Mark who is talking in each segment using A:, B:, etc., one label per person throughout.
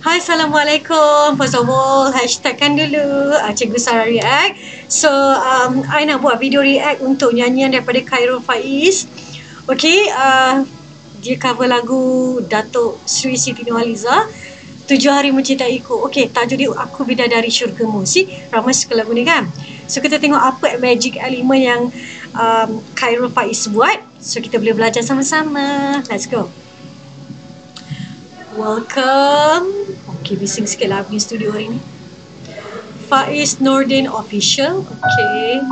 A: Hai, Assalamualaikum. First of all, hashtagkan dulu uh, Cikgu Sarah React. So, um, I nak buat video react untuk nyanyian daripada Khairul Faiz. Okay, uh, dia cover lagu Datuk Sri Siti Nurhaliza. Tujuh hari mencintaiku. Okay, tajuk dia Aku Bidadari Syurgamu. Si, ramai suka lagu ni kan? So, kita tengok apa magic element yang um, Khairul Faiz buat. So, kita boleh belajar sama-sama. Let's go. Welcome. Okay, bising sikit lah punya studio hari ni. Faiz Nordin Official. Okay.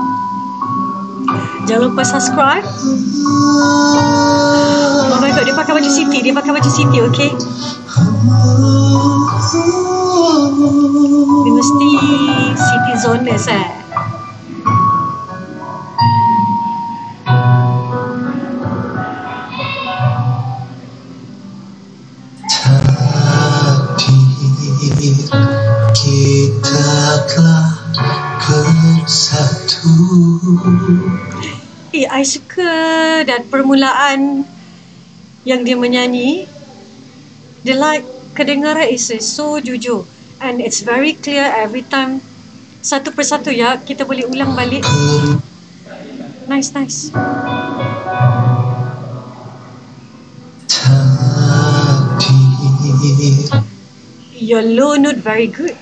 A: Jangan lupa subscribe. Oh my god, dia pakai baju Siti. Dia pakai baju Siti, okay? Dia mesti Siti Zoners eh.
B: Kita telah bersatu
A: Eh, I suka dan permulaan yang dia menyanyi. The like kedengaran is so jujur and it's very clear every time satu persatu ya kita boleh ulang balik. Nice, nice.
B: takdir
A: Your low note very good.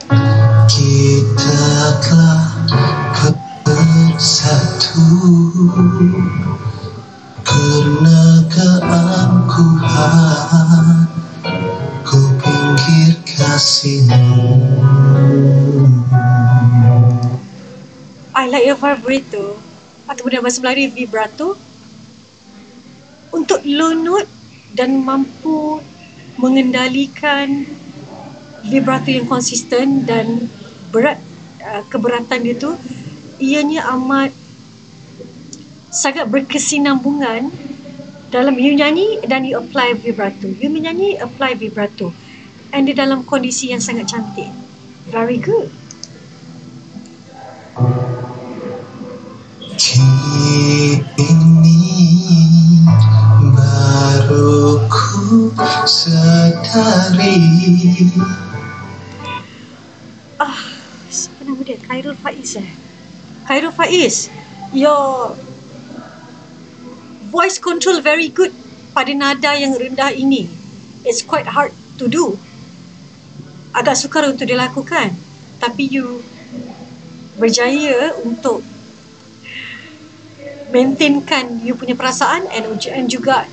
B: ku pinggir kasihmu
A: I like your vibrato ataupun dalam bahasa Melayu vibrato untuk low note dan mampu mengendalikan vibrato yang konsisten dan berat uh, keberatan dia tu ianya amat sangat berkesinambungan dalam you nyanyi dan you apply vibrato. You menyanyi apply vibrato. And dia dalam kondisi yang sangat cantik. Very good.
B: Baru ku sadari
A: ah siapa nama dia? Khairul Faiz eh? Khairul Faiz? Your voice control very good pada nada yang rendah ini. It's quite hard to do. Agak sukar untuk dilakukan. Tapi you berjaya untuk maintainkan you punya perasaan and, juga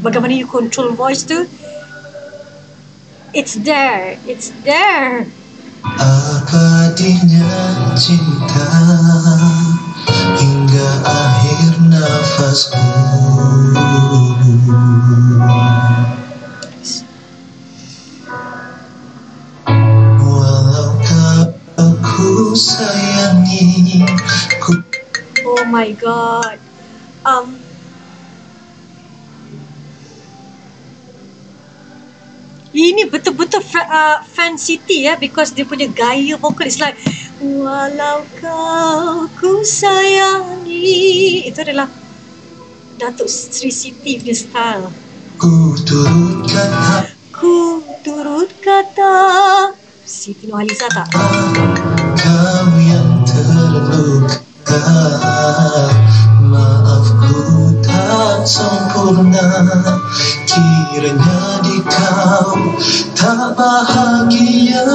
A: bagaimana you control voice tu. It's there. It's there
B: Abadinya cinta hingga akhir nafasku Walau aku sayangi
A: Oh my god. Um Ini betul-betul fa- uh, fan city ya because dia punya gaya vokal is like walau kau ku sayangi itu adalah Datuk Sri Siti punya style.
B: ku turut kata
A: Ku turut kata Siti Nurhaliza tak?
B: kau yang terluka Maafku tak sempurna kau tak bahagia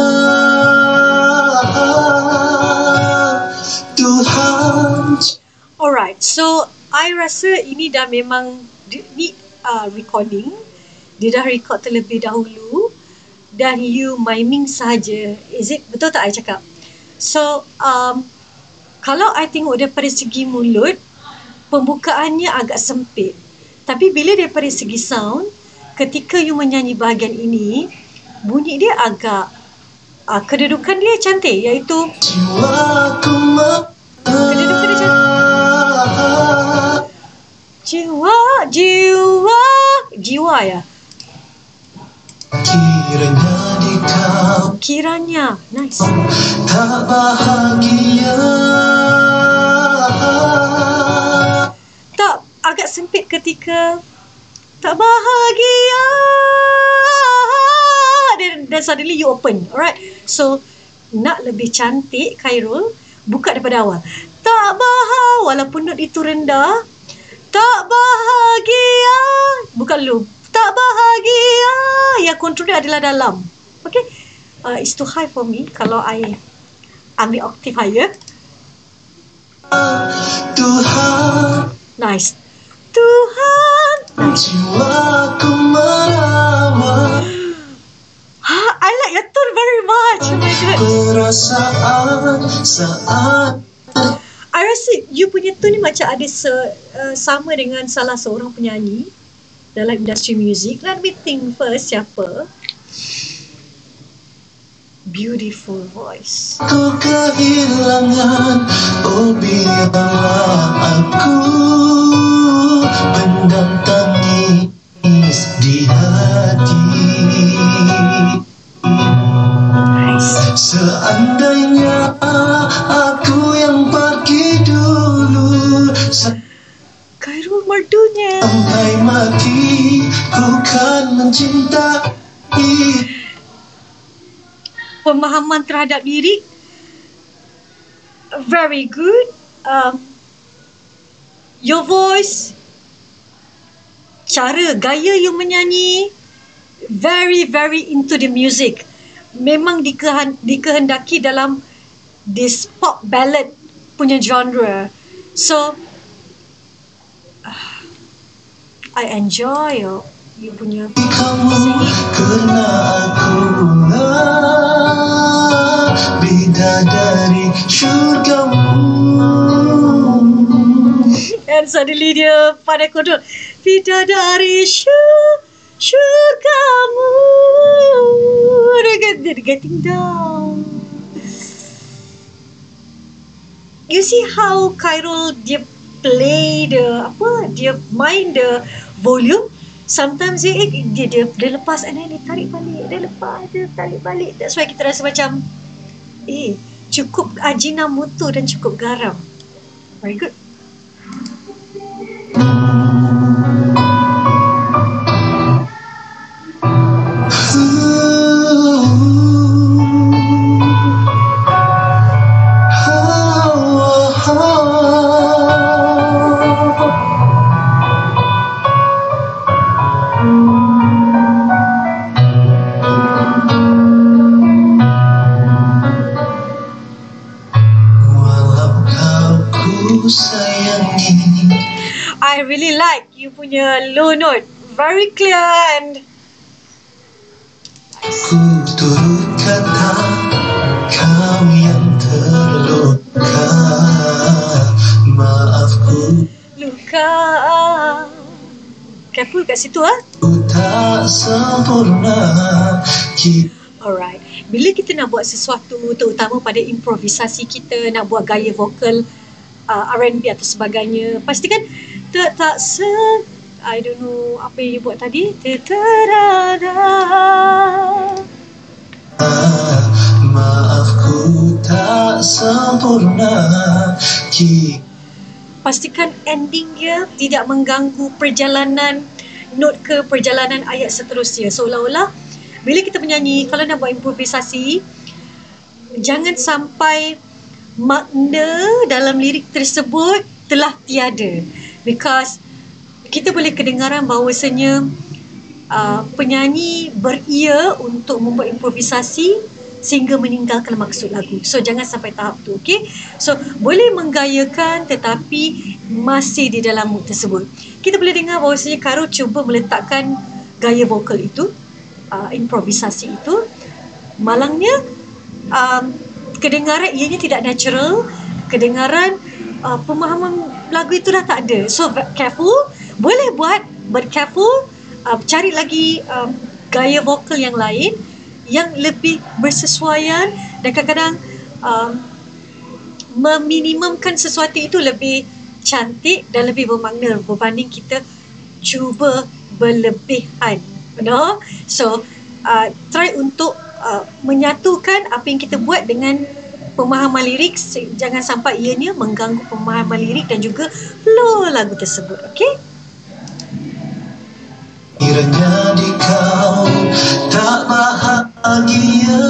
B: Tuhan
A: Alright, so I rasa ini dah memang ni uh, recording. Dia dah record terlebih dahulu dan you miming saja. Is it betul tak I cakap? So um, kalau I tengok daripada segi mulut, pembukaannya agak sempit. Tapi bila daripada segi sound, ketika you menyanyi bahagian ini, bunyi dia agak uh, kedudukan dia cantik iaitu kedudukan dia cantik. Jiwa, jiwa, jiwa ya.
B: Kiranya di kau
A: Kiranya, nice.
B: tak bahagia
A: Tak, agak sempit ketika tak bahagia. Dia then suddenly you open. Alright. So nak lebih cantik Khairul, buka daripada awal. Tak bahagia walaupun note itu rendah. Tak bahagia. Bukan lu. Tak bahagia. Yang kontrol dia adalah dalam. Okay. Uh, it's too high for me kalau I ambil octave higher.
B: Tuhan
A: Nice. Tuhan.
B: Jiwaku merawat
A: Ha, I like your tone very much. Oh my god.
B: Perasaan saat
A: I rasa you punya tone ni macam ada se, uh, sama dengan salah seorang penyanyi dalam industri muzik. Let me think first siapa. Beautiful voice.
B: ku kehilangan Oh biarlah
A: terhadap lirik very good. Um, your voice, cara gaya you menyanyi, very very into the music. Memang dikehan, dikehendaki dalam this pop ballad punya genre. So I enjoy you, punya
B: kamu Karena aku lah
A: And suddenly dia pandai kontrol Bidadari syur Syurgamu. Dia getting down. You see how Khairul dia play the apa dia main the volume? Sometimes dia, eh, dia dia dia lepas and then dia tarik balik dia lepas dia tarik balik. That's why kita rasa macam eh cukup ajinomoto dan cukup garam. Very good punya low note. Very clear and
B: Ku turut kata Kau yang terluka Maafku
A: luka. Careful kat situ ah.
B: Ku tak sempurna Kita
A: Alright. Bila kita nak buat sesuatu terutama pada improvisasi kita nak buat gaya vokal uh, R&B atau sebagainya pastikan tak tak se I don't know apa yang you buat tadi. Terada
B: Maafku tak sempurna.
A: Pastikan ending dia tidak mengganggu perjalanan note ke perjalanan ayat seterusnya. Seolah-olah bila kita menyanyi kalau nak buat improvisasi jangan sampai makna dalam lirik tersebut telah tiada. Because kita boleh kedengaran bahawasanya uh, penyanyi beria untuk membuat improvisasi sehingga meninggalkan maksud lagu. So jangan sampai tahap tu, okay? So boleh menggayakan tetapi masih di dalam mood tersebut. Kita boleh dengar bahawasanya Karo cuba meletakkan gaya vokal itu, uh, improvisasi itu. Malangnya um, kedengaran ianya tidak natural, kedengaran uh, pemahaman lagu itu dah tak ada. So careful, boleh buat but careful, uh, cari lagi um, gaya vokal yang lain yang lebih bersesuaian dan kadang-kadang um, meminimumkan sesuatu itu lebih cantik dan lebih bermakna berbanding kita cuba berlebihan you know? So uh, try untuk uh, menyatukan apa yang kita buat dengan pemahaman lirik jangan sampai ianya mengganggu pemahaman lirik dan juga flow lagu tersebut okey
B: kau tak bahagia.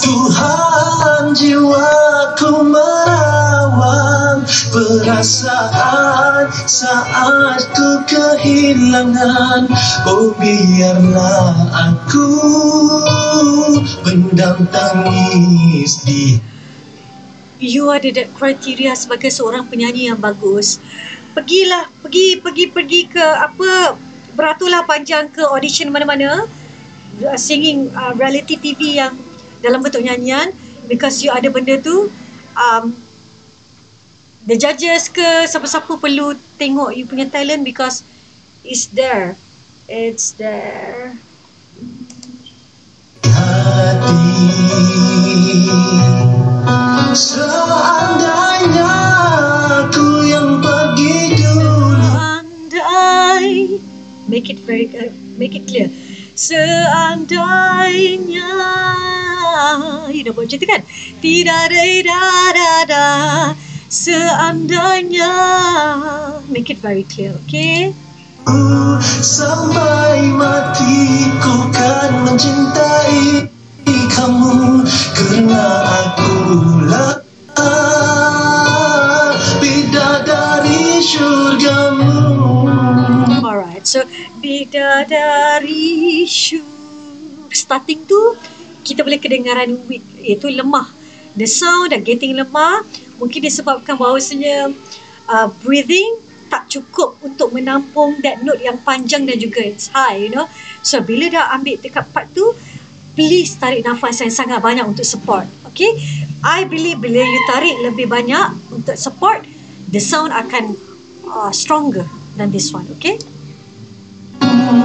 B: Tuhan jiwaku merawat perasaan saat ku kehilangan. Oh biarlah aku pendam tangis di
A: you ada that criteria sebagai seorang penyanyi yang bagus pergilah pergi pergi pergi ke apa beratulah panjang ke audition mana-mana. Uh, singing uh, reality TV yang dalam bentuk nyanyian. Because you ada benda tu um, the judges ke siapa-siapa perlu tengok you punya talent because it's there. It's there.
B: Hati
A: Make it very uh, Make it clear. Seandainya You dah buat macam tu kan? Tidak ada da da da Seandainya Make it very clear Okay?
B: Sampai mati ku kan mencintai kamu Kerana aku lah
A: So Bidadari syur Starting tu Kita boleh kedengaran weak Iaitu lemah. The sound dah getting lemah Mungkin disebabkan bahawasanya uh, Breathing tak cukup untuk menampung that note yang panjang dan juga high you know. So bila dah ambil dekat part tu please tarik nafas yang sangat banyak untuk support okay? I believe bila you tarik lebih banyak untuk support the sound akan uh, stronger than this one okay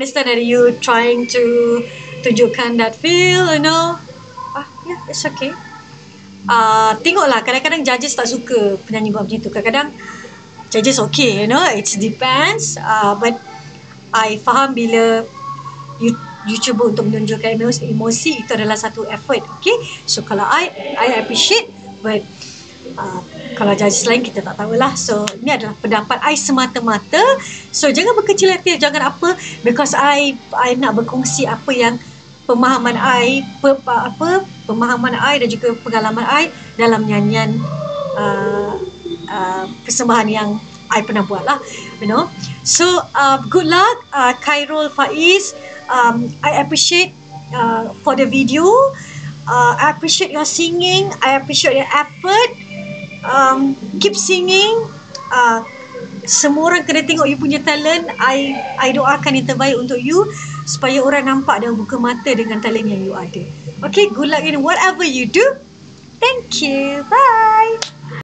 A: Understand that you trying to tunjukkan that feel you know. Ah yeah it's okay. Uh, tengoklah kadang-kadang judges tak suka penyanyi buat macam tu. Kadang-kadang judges okay you know it depends uh, but I faham bila you you cuba untuk menunjukkan emosi, emosi itu adalah satu effort okay? So kalau I I appreciate but uh, kalau judges lain kita tak tahulah. So ini adalah pendapat I semata-mata. So jangan berkecil hati jangan apa because I I nak berkongsi apa yang pemahaman I pe, apa pemahaman I dan juga pengalaman I dalam nyanyian uh, uh, persembahan yang I pernah buat lah you know. So uh, good luck uh, Khairul Faiz. Um, I appreciate uh, for the video. Uh, I appreciate your singing. I appreciate your effort. Um, keep singing. Uh, semua orang kena tengok you punya talent. I I doakan yang terbaik untuk you supaya orang nampak dan buka mata dengan talent yang you ada. Okay good luck in whatever you do. Thank you. Bye